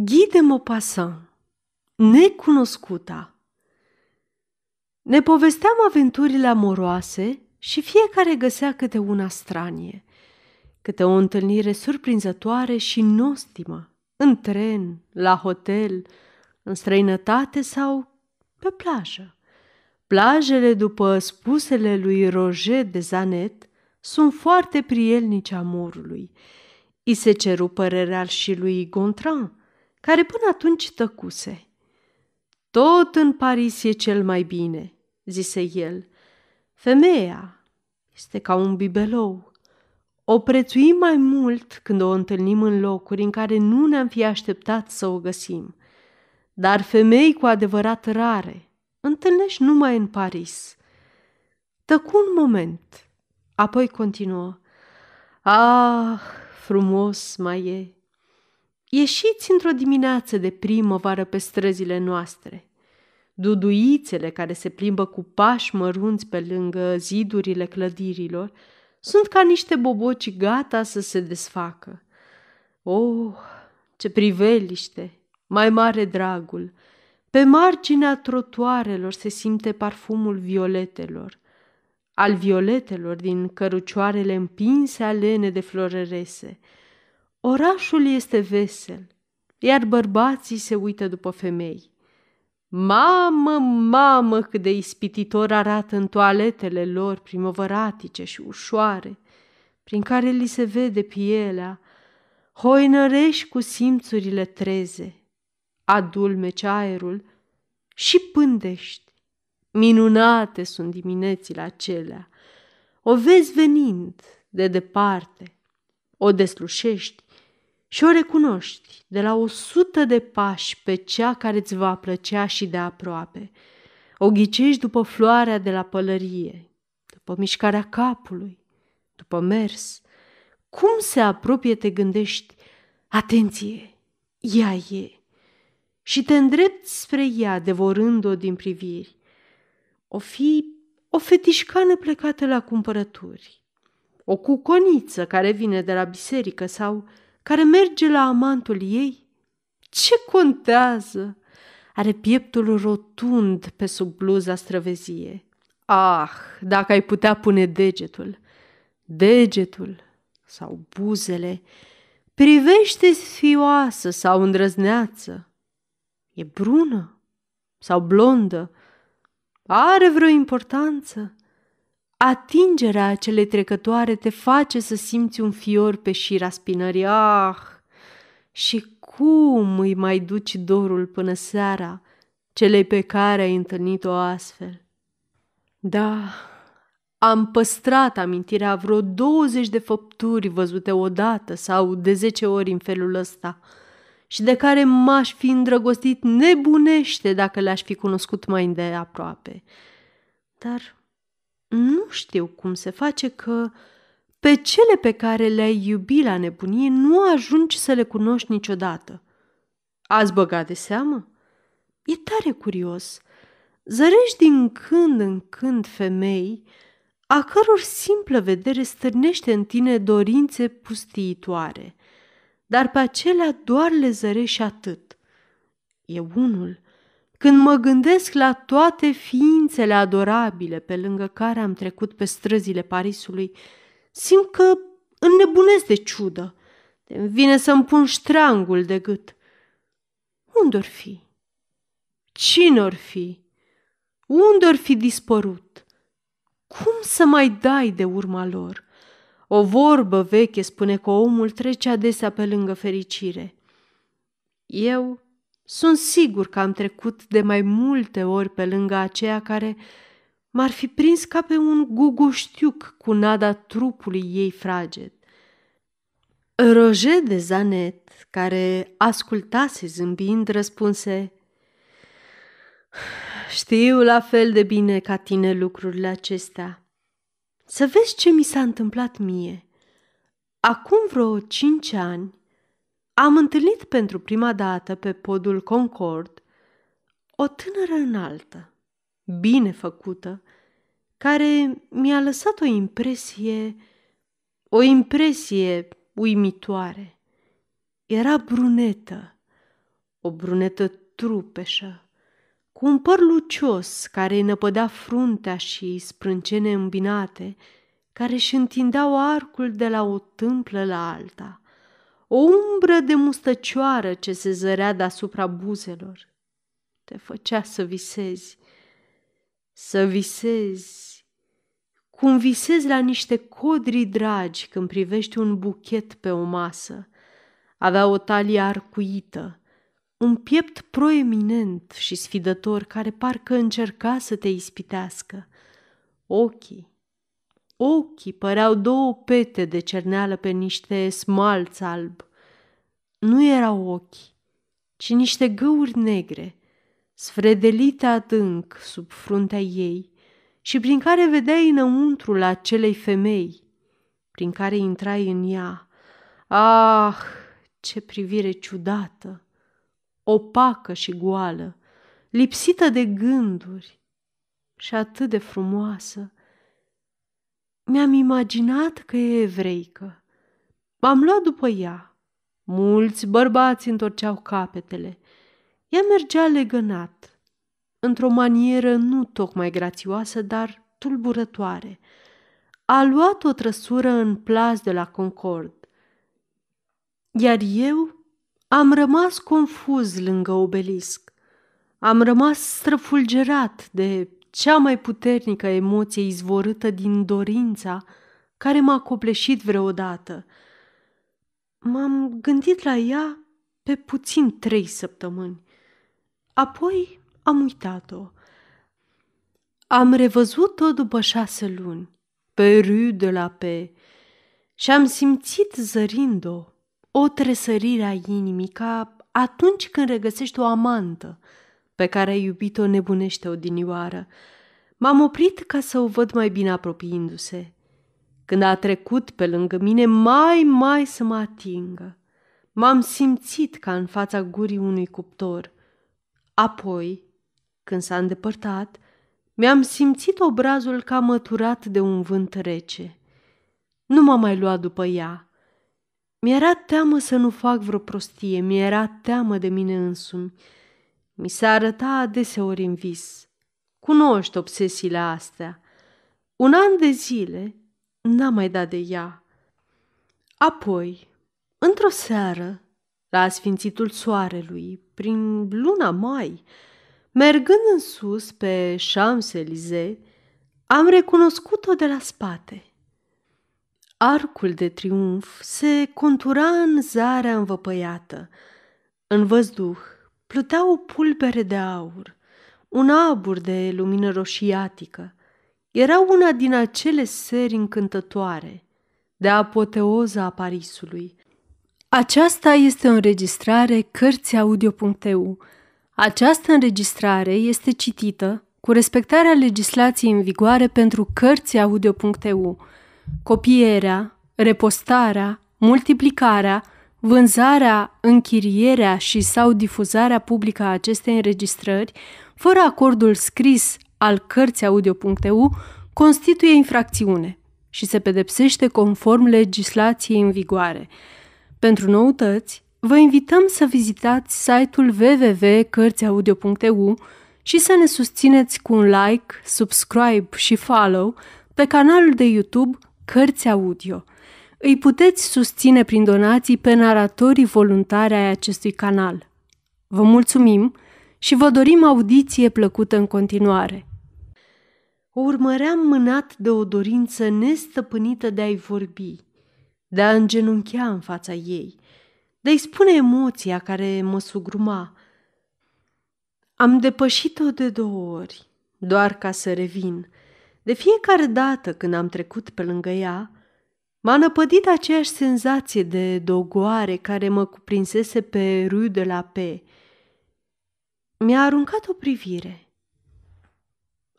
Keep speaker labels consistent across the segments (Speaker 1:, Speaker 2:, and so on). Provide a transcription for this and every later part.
Speaker 1: Guy de Maupassant, necunoscuta Ne povesteam aventurile amoroase și fiecare găsea câte una stranie, câte o întâlnire surprinzătoare și nostimă, în tren, la hotel, în străinătate sau pe plajă. Plajele, după spusele lui Roger de Zanet, sunt foarte prielnice amorului. I se ceru părerea și lui Gontran, care până atunci tăcuse. Tot în Paris e cel mai bine, zise el. Femeia este ca un bibelou. O prețuim mai mult când o întâlnim în locuri în care nu ne-am fi așteptat să o găsim. Dar femei cu adevărat rare întâlnești numai în Paris. Tăcu un moment, apoi continuă. Ah, frumos mai e! Ieșiți într-o dimineață de primăvară pe străzile noastre. Duduițele care se plimbă cu pași mărunți pe lângă zidurile clădirilor sunt ca niște boboci gata să se desfacă. Oh, ce priveliște! Mai mare dragul! Pe marginea trotuarelor se simte parfumul violetelor, al violetelor din cărucioarele împinse alene de florărese – Orașul este vesel, iar bărbații se uită după femei. Mamă, mamă, cât de ispititor arată în toaletele lor primăvăratice și ușoare, prin care li se vede pielea, hoinărești cu simțurile treze, adulmeci aerul și pândești. Minunate sunt diminețile acelea. O vezi venind de departe, o deslușești și o recunoști de la o sută de pași pe cea care îți va plăcea și de aproape. O ghicești după floarea de la pălărie, după mișcarea capului, după mers. Cum se apropie, te gândești, atenție, ea e. Și te îndrepți spre ea, devorând-o din priviri. O fi o fetișcană plecată la cumpărături, o cuconiță care vine de la biserică sau care merge la amantul ei? Ce contează? Are pieptul rotund pe sub bluza străvezie. Ah, dacă ai putea pune degetul, degetul sau buzele, privește fioasă sau îndrăzneață. E brună sau blondă? Are vreo importanță? Atingerea acelei trecătoare te face să simți un fior pe șira spinării. Ah! Și cum îi mai duci dorul până seara celei pe care ai întâlnit-o astfel? Da, am păstrat amintirea vreo 20 de făpturi văzute odată sau de zece ori în felul ăsta și de care m-aș fi îndrăgostit nebunește dacă le-aș fi cunoscut mai îndeaproape. Dar nu știu cum se face că pe cele pe care le-ai iubit la nebunie nu ajungi să le cunoști niciodată. Ați băgat de seamă? E tare curios. Zărești din când în când femei a căror simplă vedere stârnește în tine dorințe pustiitoare, dar pe acelea doar le zărești și atât. E unul când mă gândesc la toate ființele adorabile pe lângă care am trecut pe străzile Parisului, simt că înnebunesc de ciudă. Îmi vine să-mi pun ștreangul de gât. Unde-or fi? Cine-or fi? Unde-or fi dispărut? Cum să mai dai de urma lor? O vorbă veche spune că omul trece adesea pe lângă fericire. Eu sunt sigur că am trecut de mai multe ori pe lângă aceea care m-ar fi prins ca pe un guguștiuc cu nada trupului ei fraged. Roger de Zanet, care ascultase zâmbind, răspunse Știu la fel de bine ca tine lucrurile acestea. Să vezi ce mi s-a întâmplat mie. Acum vreo cinci ani, am întâlnit pentru prima dată pe podul Concord o tânără înaltă, bine făcută, care mi-a lăsat o impresie, o impresie uimitoare. Era brunetă, o brunetă trupeșă, cu un păr lucios care îi năpădea fruntea și sprâncene îmbinate, care își întindeau arcul de la o tâmplă la alta, o umbră de mustăcioară ce se zărea deasupra buzelor. Te făcea să visezi, să visezi, cum visezi la niște codri dragi când privești un buchet pe o masă. Avea o talie arcuită, un piept proeminent și sfidător care parcă încerca să te ispitească. Ochii, ochii păreau două pete de cerneală pe niște smalți alb. Nu erau ochi, ci niște găuri negre, sfredelite adânc sub fruntea ei și prin care vedeai înăuntrul acelei femei, prin care intrai în ea. Ah, ce privire ciudată, opacă și goală, lipsită de gânduri și atât de frumoasă. Mi-am imaginat că e evreică. M-am luat după ea. Mulți bărbați întorceau capetele. Ea mergea legănat, într-o manieră nu tocmai grațioasă, dar tulburătoare. A luat o trăsură în plas de la Concord. Iar eu am rămas confuz lângă obelisc. Am rămas străfulgerat de cea mai puternică emoție izvorâtă din dorința care m-a copleșit vreodată. M-am gândit la ea pe puțin trei săptămâni. Apoi am uitat-o. Am revăzut-o după șase luni, pe Rue de la Paix, și am simțit zărind-o o tresărire a inimii ca atunci când regăsești o amantă pe care ai iubit-o nebunește odinioară. M-am oprit ca să o văd mai bine apropiindu-se. Când a trecut pe lângă mine, mai, mai să mă atingă. M-am simțit ca în fața gurii unui cuptor. Apoi, când s-a îndepărtat, mi-am simțit obrazul ca măturat de un vânt rece. Nu m-am mai luat după ea – mi-era teamă să nu fac vreo prostie, mi-era teamă de mine însumi. Mi se arăta adeseori în vis. Cunoști obsesiile astea. Un an de zile n-am mai dat de ea. Apoi, într-o seară, la sfințitul soarelui, prin luna mai, mergând în sus pe Champs-Élysées, am recunoscut-o de la spate. Arcul de triumf se contura în zarea învăpăiată. În văzduh plutea o pulbere de aur, un abur de lumină roșiatică. Era una din acele seri încântătoare, de apoteoza a Parisului. Aceasta este o înregistrare Cărțiaudio.eu. Această înregistrare este citită cu respectarea legislației în vigoare pentru Cărțiaudio.eu copierea, repostarea, multiplicarea, vânzarea, închirierea și sau difuzarea publică a acestei înregistrări, fără acordul scris al cărții audio.eu, constituie infracțiune și se pedepsește conform legislației în vigoare. Pentru noutăți, vă invităm să vizitați site-ul www.cărțiaudio.eu și să ne susțineți cu un like, subscribe și follow pe canalul de YouTube cărți audio. Îi puteți susține prin donații pe naratorii voluntari ai acestui canal. Vă mulțumim și vă dorim audiție plăcută în continuare. O urmăream mânat de o dorință nestăpânită de a-i vorbi, de a îngenunchea în fața ei, de a-i spune emoția care mă sugruma. Am depășit-o de două ori, doar ca să revin – de fiecare dată când am trecut pe lângă ea, m-a năpădit aceeași senzație de dogoare care mă cuprinsese pe Rue de la Paix. Mi-a aruncat o privire.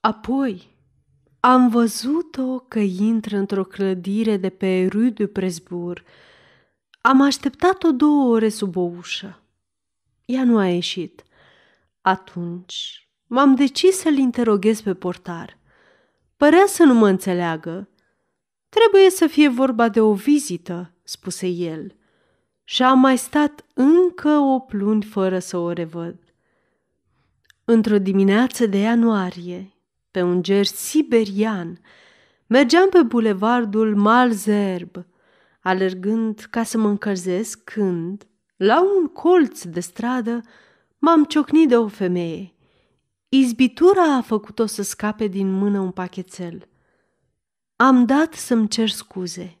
Speaker 1: Apoi am văzut-o că intră într-o clădire de pe Rue de Presbourg. Am așteptat-o două ore sub o ușă. Ea nu a ieșit. Atunci m-am decis să-l interoghez pe portar – Părea să nu mă înțeleagă. Trebuie să fie vorba de o vizită, spuse el. și am mai stat încă o luni fără să o revăd. Într-o dimineață de ianuarie, pe un ger siberian, mergeam pe bulevardul Malzerb, alergând ca să mă încălzesc când, la un colț de stradă, m-am ciocnit de o femeie. Izbitura a făcut-o să scape din mână un pachetel. Am dat să-mi cer scuze.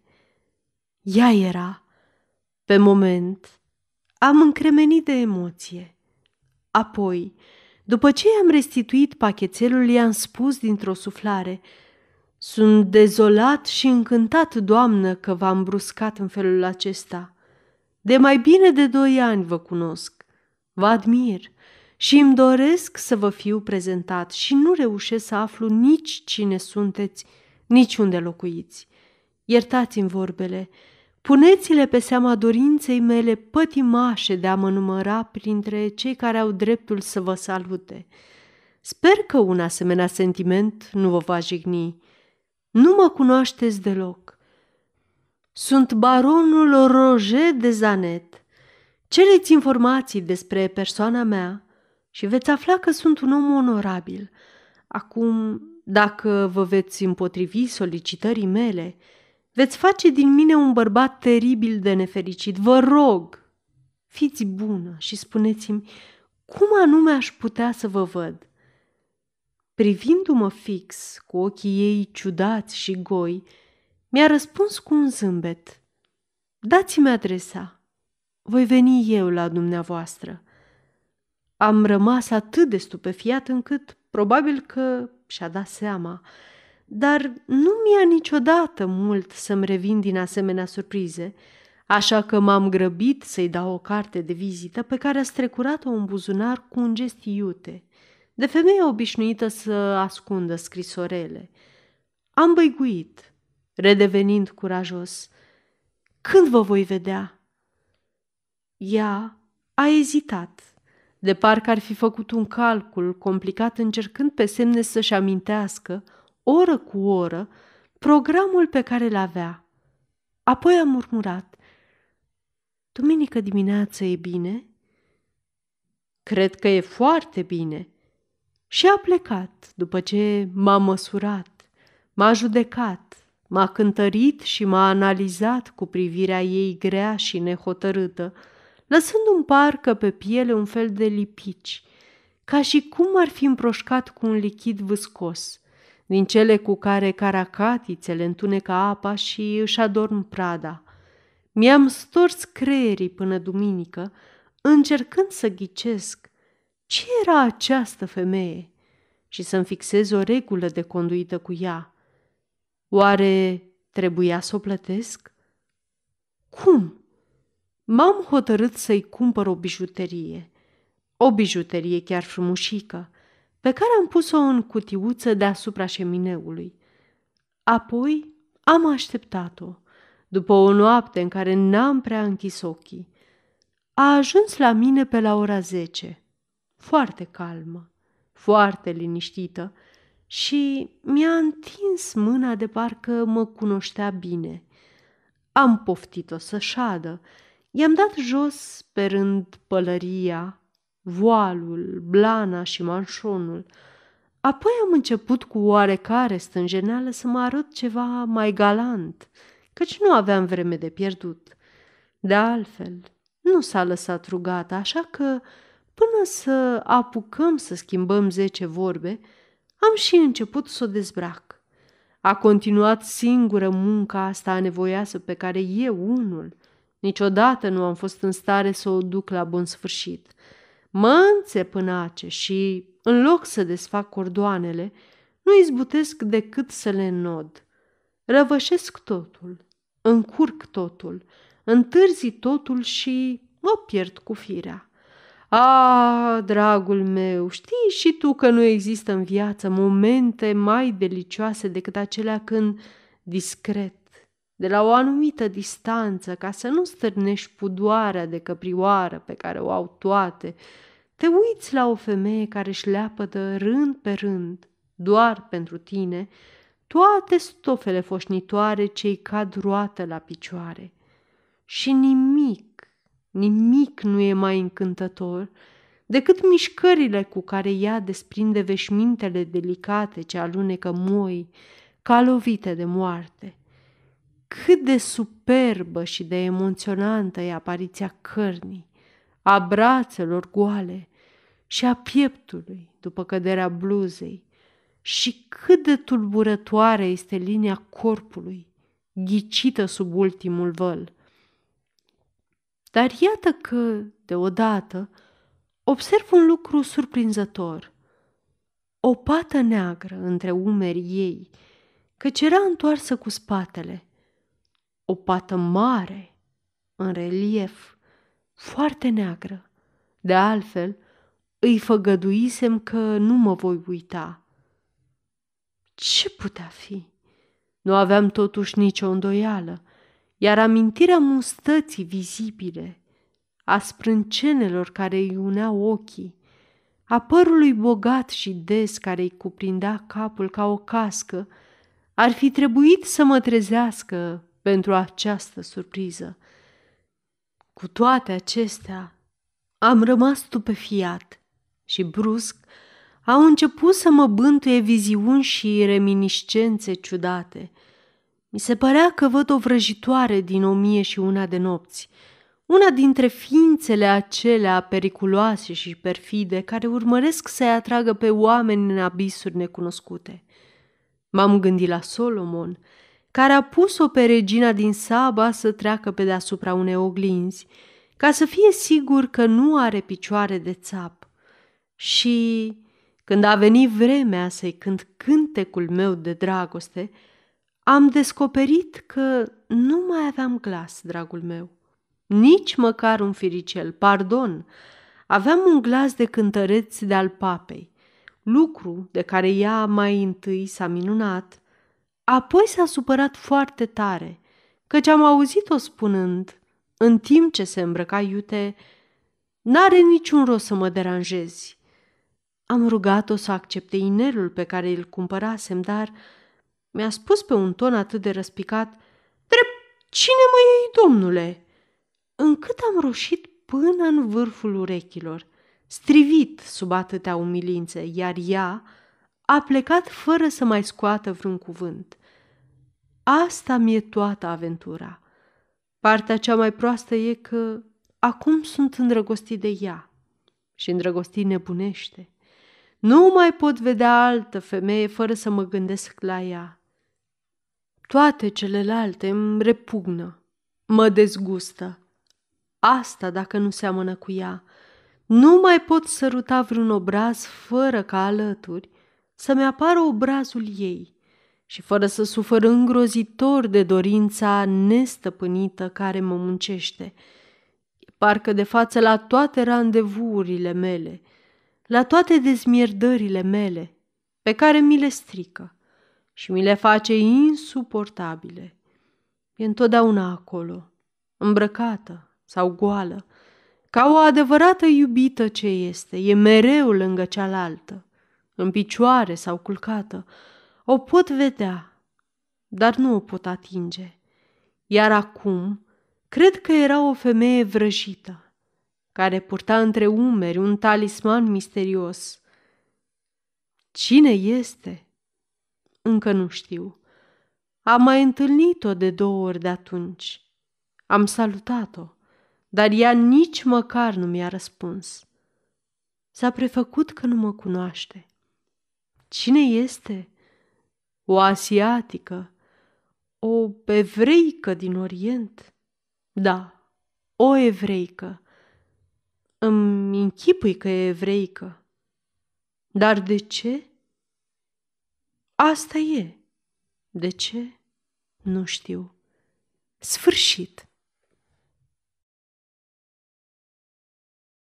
Speaker 1: Ea era. Pe moment, am încremenit de emoție. Apoi, după ce i-am restituit pachetelul, i-am spus dintr-o suflare – sunt dezolat și încântat, doamnă, că v-am bruscat în felul acesta. De mai bine de doi ani vă cunosc. Vă admir și îmi doresc să vă fiu prezentat și nu reușesc să aflu nici cine sunteți, nici unde locuiți. Iertați-mi vorbele, puneți-le pe seama dorinței mele pătimașe de a mă număra printre cei care au dreptul să vă salute. Sper că un asemenea sentiment nu vă va jigni. Nu mă cunoașteți deloc. Sunt baronul Roger de Zanet. Cereți informații despre persoana mea și veți afla că sunt un om onorabil. Acum, dacă vă veți împotrivi solicitării mele, veți face din mine un bărbat teribil de nefericit. Vă rog, fiți bună și spuneți-mi cum anume aș putea să vă văd. Privindu-mă fix cu ochii ei ciudați și goi, mi-a răspuns cu un zâmbet. Dați-mi adresa. Voi veni eu la dumneavoastră. Am rămas atât de stupefiat încât probabil că și-a dat seama, dar nu mi-a niciodată mult să-mi revin din asemenea surprize, așa că m-am grăbit să-i dau o carte de vizită pe care a strecurat-o în buzunar cu un gest iute – de femeie obișnuită să ascundă scrisorele. Am băiguit, redevenind curajos. Când vă voi vedea? Ea a ezitat, de parcă ar fi făcut un calcul complicat încercând pe semne să-și amintească, oră cu oră, programul pe care îl avea. Apoi a murmurat, Duminică dimineață e bine?" Cred că e foarte bine," Și a plecat după ce m-a măsurat, m-a judecat, m-a cântărit și m-a analizat cu privirea ei grea și nehotărâtă, lăsând un parcă pe piele un fel de lipici, ca și cum ar fi împroșcat cu un lichid vâscos, din cele cu care caracatițele întunecă apa și își adorm prada. Mi-am stors creierii până duminică, încercând să ghicesc ce era această femeie și să-mi fixez o regulă de conduită cu ea. Oare trebuia să o plătesc? Cum? M-am hotărât să-i cumpăr o bijuterie, o bijuterie chiar frumușică, pe care am pus-o în cutiuță deasupra șemineului. Apoi am așteptat-o, după o noapte în care n-am prea închis ochii. A ajuns la mine pe la ora zece foarte calmă, foarte liniștită și mi-a întins mâna de parcă mă cunoștea bine. Am poftit-o să șadă, i-am dat jos pe rând pălăria, voalul, blana și manșonul. Apoi am început cu oarecare stânjeneală să mă arăt ceva mai galant, căci nu aveam vreme de pierdut. De altfel, nu s-a lăsat rugată, așa că Până să apucăm să schimbăm zece vorbe, am și început să o dezbrac. A continuat singură munca asta anevoiasă pe care eu, unul, niciodată nu am fost în stare să o duc la bun sfârșit. Mă înțepânace și, în loc să desfac cordoanele, nu izbutesc decât să le înod. Răvășesc totul, încurc totul, întârzi totul și mă pierd cu firea. A, dragul meu, știi și tu că nu există în viață momente mai delicioase decât acelea când, discret, de la o anumită distanță, ca să nu stârnești pudoarea de căprioară pe care o au toate, te uiți la o femeie care își leapădă rând pe rând, doar pentru tine, toate stofele foșnitoare ce-i cad roată la picioare. Și nimic, Nimic nu e mai încântător decât mișcările cu care ea desprinde veșmintele delicate ce alunecă moi, ca lovite de moarte. Cât de superbă și de emoționantă e apariția cărnii, a brațelor goale și a pieptului după căderea bluzei și cât de tulburătoare este linia corpului, ghicită sub ultimul văl. Dar iată că, deodată, observ un lucru surprinzător. O pată neagră între umerii ei, căci era întoarsă cu spatele. O pată mare, în relief, foarte neagră. De altfel, îi făgăduisem că nu mă voi uita. Ce putea fi? Nu aveam totuși nicio îndoială, iar amintirea mustății vizibile, a sprâncenelor care îi uneau ochii, a părului bogat și des care îi cuprindea capul ca o cască, ar fi trebuit să mă trezească pentru această surpriză. Cu toate acestea, am rămas stupefiat și brusc au început să mă bântuie viziuni și reminiscențe ciudate. Mi se părea că văd o vrăjitoare din o mie și una de nopți, una dintre ființele acelea periculoase și perfide care urmăresc să-i atragă pe oameni în abisuri necunoscute. M-am gândit la Solomon, care a pus-o pe regina din Saba să treacă pe deasupra unei oglinzi, ca să fie sigur că nu are picioare de țap. Și când a venit vremea să-i cânt cântecul meu de dragoste, am descoperit că nu mai aveam glas, dragul meu. Nici măcar un firicel, pardon. Aveam un glas de cântăreț de al papei, lucru de care ea mai întâi s-a minunat, apoi s-a supărat foarte tare, căci am auzit-o spunând, în timp ce se îmbrăca iute, N-are niciun rost să mă deranjezi. Am rugat-o să accepte inelul pe care îl cumpărasem, dar mi-a spus pe un ton atât de răspicat, Drept, cine mă iei, domnule? Încât am roșit până în vârful urechilor, strivit sub atâtea umilințe, iar ea a plecat fără să mai scoată vreun cuvânt. Asta mi-e toată aventura. Partea cea mai proastă e că acum sunt îndrăgostit de ea și îndrăgostit nebunește. Nu mai pot vedea altă femeie fără să mă gândesc la ea. Toate celelalte îmi repugnă, mă dezgustă. Asta dacă nu seamănă cu ea. Nu mai pot săruta vreun obraz fără ca alături să-mi apară obrazul ei și fără să sufăr îngrozitor de dorința nestăpânită care mă muncește. Parcă de față la toate randevuurile mele – la toate dezmierdările mele, pe care mi le strică și mi le face insuportabile. E întotdeauna acolo, îmbrăcată sau goală, ca o adevărată iubită ce este, e mereu lângă cealaltă, în picioare sau culcată. O pot vedea, dar nu o pot atinge. Iar acum, cred că era o femeie vrăjită, care purta între umeri un talisman misterios. Cine este? Încă nu știu. Am mai întâlnit-o de două ori de atunci. Am salutat-o, dar ea nici măcar nu mi-a răspuns. S-a prefăcut că nu mă cunoaște. Cine este? O asiatică? O evreică din Orient? Da, o evreică îmi închipui că e evreică. Dar de ce? Asta e. De ce? Nu știu. Sfârșit.